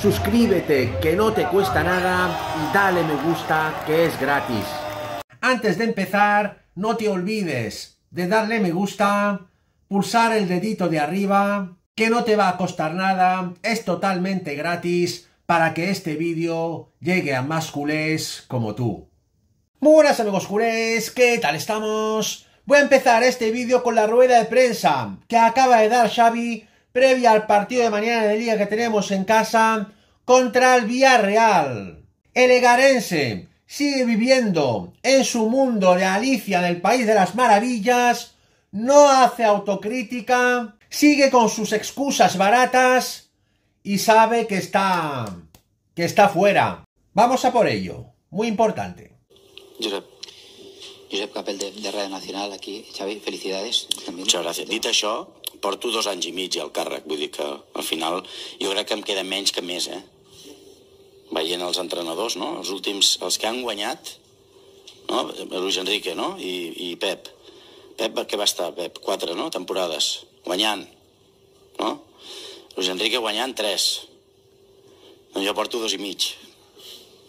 suscríbete que no te cuesta nada y dale me gusta que es gratis. Antes de empezar, no te olvides de darle me gusta, pulsar el dedito de arriba, que no te va a costar nada, es totalmente gratis para que este vídeo llegue a más culés como tú. Buenas amigos culés, ¿qué tal estamos? Voy a empezar este vídeo con la rueda de prensa que acaba de dar Xavi previa al partido de mañana de liga que tenemos en casa contra el Villarreal. El Egarense sigue viviendo en su mundo de Alicia del País de las Maravillas, no hace autocrítica, sigue con sus excusas baratas y sabe que está que está fuera. Vamos a por ello, muy importante. Josep, Josep Capel de, de Radio Nacional, aquí. Xavi, felicidades. Muchas gràcies. Dit això, porto dos anys i mig al càrrec, vull dir que al final jo crec que em queda menys que més, eh? Veient els entrenadors, no? Els últims, els que han guanyat, no? Luis Enrique, no? I, i Pep. Pep, què va estar, Pep? Quatre, no? Temporades. Guanyant, no? Luis Enrique guanyant tres. Doncs jo porto dos i mig.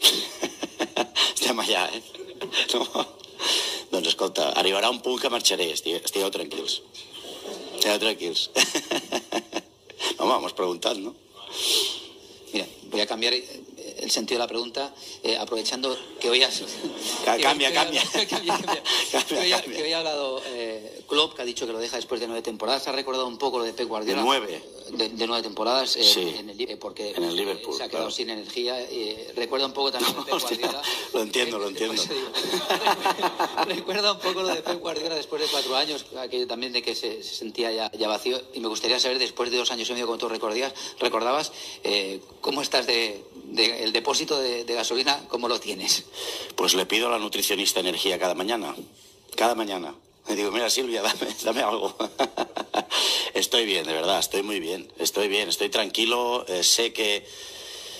Estem allà, eh? No? Doncs escolta, arribarà un punt que marxaré, estigueu, estigueu tranquils. Estigueu tranquils. No, preguntat, no? Mira, voy a cambiar eh, el sentido de la pregunta, eh, aprovechando que hoy has... Cambia, que- cambia. que- hoy ha- hablado eh, Klopp, que ha dicho que lo deja después de nueve temporadas. Ha recordado un poco lo de Pep Guardiola. De nueve. De, de nueve temporadas eh, Sí. en el porque En el Liverpool, se ha quedado claro. sin energía. recuerda un poco también lo de Pep Hostia, lo entiendo, lo entiendo. digo. recuerda un poco lo de Pep Guardiola después de cuatro años, aquello también de que se, se sentía ya, ya vacío. Y me gustaría saber, después de dos años y medio, como tú recordías, recordabas, eh, cómo estás de, el depósito de, gasolina, cómo lo tienes. Pues le pido a la nutricionista energía cada mañana. Cada mañana. Le digo, mira Silvia, dame, dame algo. estoy bien, de verdad, estoy muy bien. Estoy bien, estoy tranquilo. eh, sé que,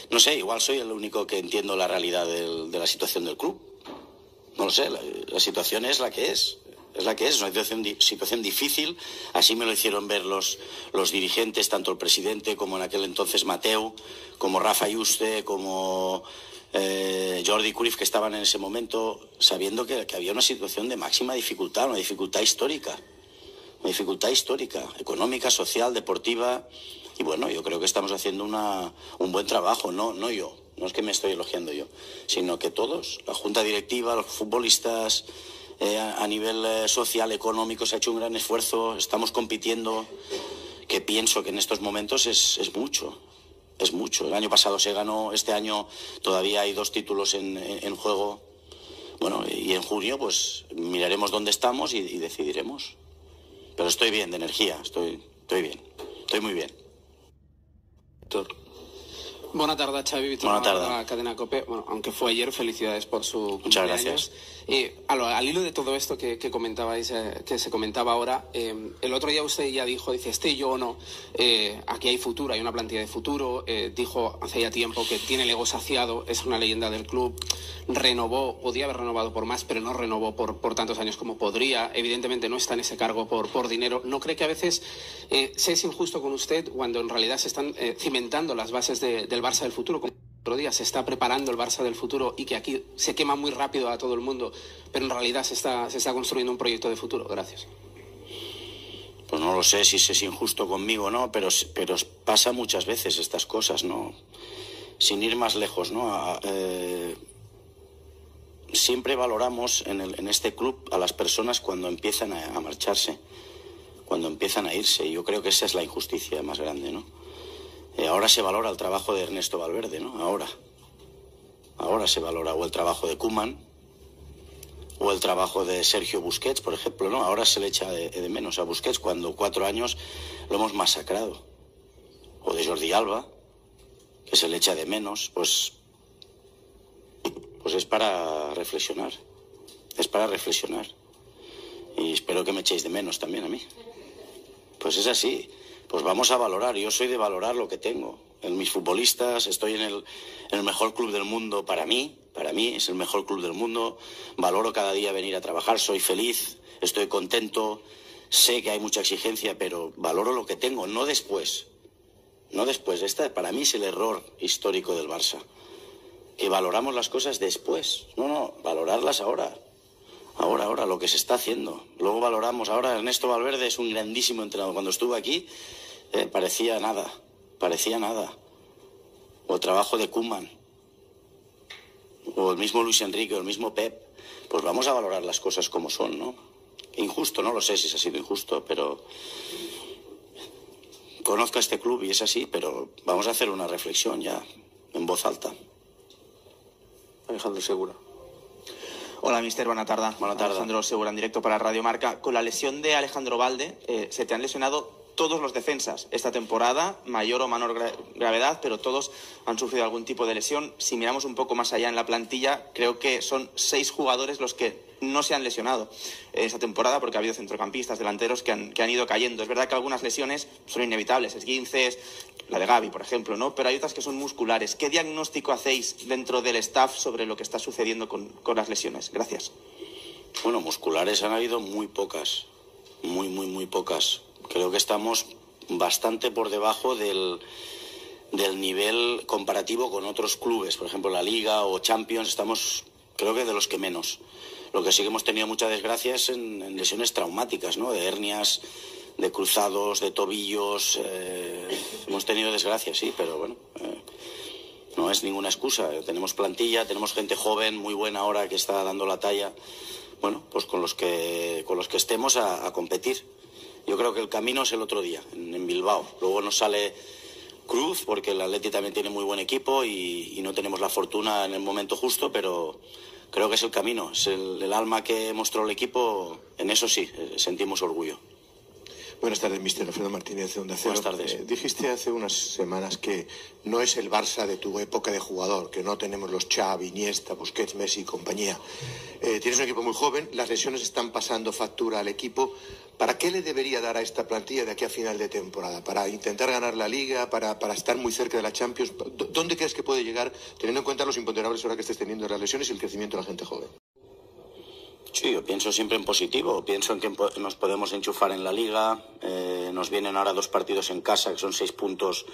no sé, igual soy el único que entiendo la realidad de la situación del club. No lo sé, la, situación es la que es. Es la que es, es una situación, situación difícil. Así me lo hicieron ver los, los dirigentes, tanto el presidente como en aquel entonces Mateu, como Rafa Yuste, como eh, Jordi Cruyff, que estaban en ese momento, sabiendo que, que había una situación de máxima dificultad, una dificultad histórica. Una dificultad histórica, económica, social, deportiva. Y bueno, yo creo que estamos haciendo una, un buen trabajo, no, no yo, no es que me estoy elogiando yo, sino que todos, la junta directiva, los futbolistas, eh, a, nivel eh, social, económico, se ha hecho un gran esfuerzo, estamos compitiendo, que pienso que en estos momentos es, mucho, es mucho. El año pasado se ganó, este año todavía hay dos títulos en, juego. Bueno, y en junio pues miraremos dónde estamos y, y decidiremos. Pero estoy bien de energía, estoy, estoy bien, estoy muy bien. Buena tarde, Xavi. Víctor Buena Navarro, tarde. a Cadena Cope. Bueno, aunque fue ayer, felicidades por su Muchas cumpleaños. gracias. Y a lo- al hilo de todo esto que, que comentabais, eh, que se comentaba ahora, eh, el otro día usted ya dijo, dice, esté yo o no, eh, aquí hay futuro, hay una plantilla de futuro. eh, dijo hace ya tiempo que tiene el ego saciado, es una leyenda del club. Renovó, podía haber renovado por más, pero no renovó por, por tantos años como podría. Evidentemente no está en ese cargo por, por dinero. ¿No cree que a veces eh, se es injusto con usted cuando en realidad se están eh, cimentando las bases de- del Barça del futuro? Como otro día se está preparando el Barça del futuro y que aquí se quema muy rápido a todo el mundo, pero en realidad se está, se está construyendo un proyecto de futuro. Gracias. Pues no lo sé si es injusto conmigo no, pero, pero pasa muchas veces estas cosas, ¿no? Sin ir más lejos, ¿no? A- eh, siempre valoramos en, el- en este club a las personas cuando empiezan a, a marcharse, cuando empiezan a irse. Yo creo que esa es la injusticia más grande, ¿no? Eh, ahora se valora el trabajo de Ernesto Valverde, ¿no? Ahora. Ahora se valora o el trabajo de Kuman o el trabajo de Sergio Busquets, por ejemplo, ¿no? Ahora se le echa de, de menos a Busquets cuando cuatro años lo hemos masacrado. O de Jordi Alba, que se le echa de menos, pues, pues es para reflexionar. Es para reflexionar. Y espero que me echéis de menos también a mí. Pues es así. Pues vamos a valorar. Yo soy de valorar lo que tengo. En mis futbolistas, estoy en el, en el mejor club del mundo para mí. Para mí es el mejor club del mundo. Valoro cada día venir a trabajar. Soy feliz. Estoy contento. Sé que hay mucha exigencia, pero valoro lo que tengo, no después. no después. Esta para mí es el error histórico del Barça. Que valoramos las cosas después. No, no, valorarlas ahora. Ahora, ahora, lo que se está haciendo. Luego valoramos. Ahora Ernesto Valverde es un grandísimo entrenador. Cuando estuvo aquí, eh, parecía nada. Parecía nada. O el trabajo de Kuman. O el mismo Luis Enrique, o el mismo Pep. Pues vamos a valorar las cosas como son, ¿no? Injusto, no lo sé si se ha sido injusto, pero conozco a este club y es así, pero vamos a hacer una reflexión ya, en voz alta. Alejandro Segura. Hola, mister, buena tarde. Buena tarde. Alejandro Segura, en directo para Radio Marca. Con la lesión de Alejandro Valde, eh, se te han lesionado todos los defensas esta temporada, mayor o menor gra gravedad, pero todos han sufrido algún tipo de lesión. Si miramos un poco más allá en la plantilla, creo que son seis jugadores los que no se han lesionado esta temporada porque ha habido centrocampistas, delanteros que han, que han ido cayendo. Es verdad que algunas lesiones son inevitables, esguinces, la de Gaby, por ejemplo, ¿no? Pero hay otras que son musculares. ¿Qué diagnóstico hacéis dentro del staff sobre lo que está sucediendo con, con las lesiones? Gracias. Bueno, musculares han habido muy pocas, muy, muy, muy pocas. Creo que estamos bastante por debajo del, del nivel comparativo con otros clubes, por ejemplo la Liga o Champions, estamos creo que de los que menos. Lo que sí que hemos tenido mucha desgracia es en, en lesiones traumáticas, ¿no? De hernias, de cruzados, de tobillos. Eh, hemos tenido desgracia, sí, pero bueno, eh, no es ninguna excusa. Tenemos plantilla, tenemos gente joven, muy buena ahora que está dando la talla. Bueno, pues con los que, con los que estemos a competir. Yo creo que el camino es el otro día, en, Bilbao. Luego nos sale Cruz, porque el Atleti también tiene muy buen equipo y, y, no tenemos la fortuna en el momento justo, pero creo que es el camino, es el, el alma que mostró el equipo, en eso sí, eh, sentimos orgullo. Buenas tardes, mister Alfredo Martínez de Onda Cero. Buenas tardes. Eh, dijiste hace unas semanas que no es el Barça de tu época de jugador, que no tenemos los Xavi, Iniesta, Busquets, Messi y compañía. Eh, tienes un equipo muy joven, las lesiones están pasando factura al equipo. ¿Para qué le debería dar a esta plantilla de aquí a final de temporada? ¿Para intentar ganar la Liga? ¿Para, para estar muy cerca de la Champions? ¿Dónde crees que puede llegar, teniendo en cuenta los imponderables ahora que estés teniendo las lesiones y el crecimiento de la gente joven? Sí, yo pienso siempre en positivo. Pienso en que nos podemos enchufar en la liga. Eh, nos vienen ahora dos partidos en casa, que son seis puntos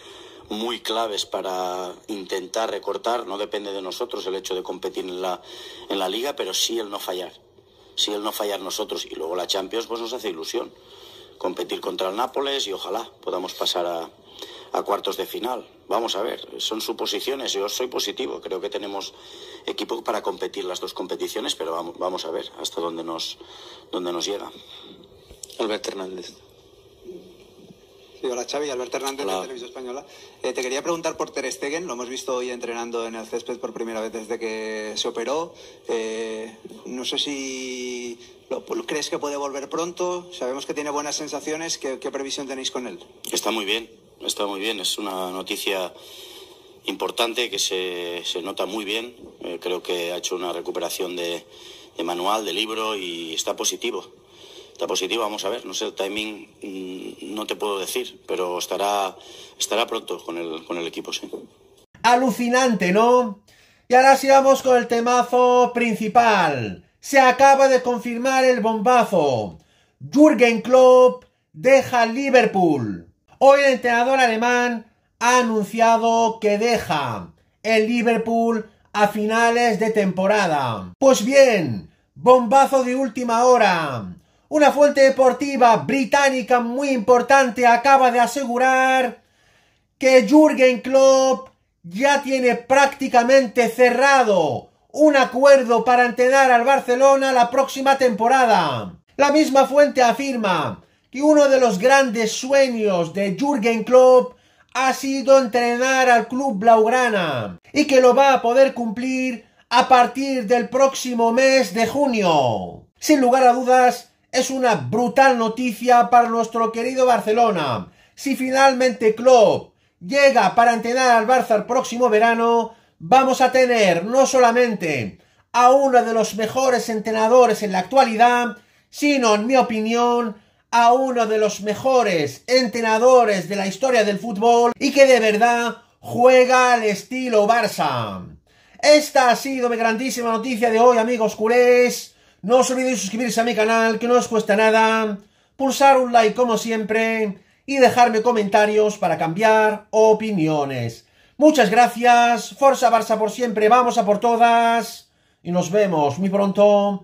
muy claves para intentar recortar. No depende de nosotros el hecho de competir en la, en la liga, pero sí el no fallar. Sí el no fallar nosotros. Y luego la Champions pues nos hace ilusión. Competir contra el Nápoles y ojalá podamos pasar a, a cuartos de final. Vamos a ver, son suposiciones. Yo soy positivo. Creo que tenemos equipo para competir las dos competiciones, pero vamos, vamos a ver hasta dónde nos, dónde nos llega. Albert Hernández. Sí, hola Xavi, Albert Hernández Hola. de Televisión Española. Eh, te quería preguntar por Ter Stegen, lo hemos visto hoy entrenando en el césped por primera vez desde que se operó. Eh, no sé si lo, crees que puede volver pronto, sabemos que tiene buenas sensaciones, ¿qué, qué previsión tenéis con él? Está muy bien, está muy bien, es una noticia importante que se, se nota muy bien. Eh, creo que ha hecho una recuperación de, de manual, de libro y está positivo. Está positivo, vamos a ver, no sé, el timing mmm, no te puedo decir, pero estará, estará pronto con el, con el equipo, sí. Alucinante, ¿no? Y ahora sí vamos con el temazo principal. Se acaba de confirmar el bombazo. Jürgen Klopp deja Liverpool. Hoy el entrenador alemán ha anunciado que deja el Liverpool a finales de temporada. Pues bien, bombazo de última hora. Una fuente deportiva británica muy importante acaba de asegurar que Jürgen Klopp ya tiene prácticamente cerrado un acuerdo para entrenar al Barcelona la próxima temporada. La misma fuente afirma que uno de los grandes sueños de Jürgen Klopp ha sido entrenar al club blaugrana y que lo va a poder cumplir a partir del próximo mes de junio. Sin lugar a dudas, es una brutal noticia para nuestro querido Barcelona. Si finalmente Klopp llega para entrenar al Barça el próximo verano, vamos a tener no solamente a uno de los mejores entrenadores en la actualidad, sino, en mi opinión, a uno de los mejores entrenadores de la historia del fútbol y que de verdad juega al estilo Barça. Esta ha sido mi grandísima noticia de hoy, amigos culés. No os olvidéis suscribirse a mi canal, que no os cuesta nada. Pulsar un like como siempre. y dejarme comentarios para cambiar opiniones. Muchas gracias, Forza Barça por siempre, vamos a por todas y nos vemos muy pronto